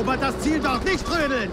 erobert das Ziel dort, nicht trödeln!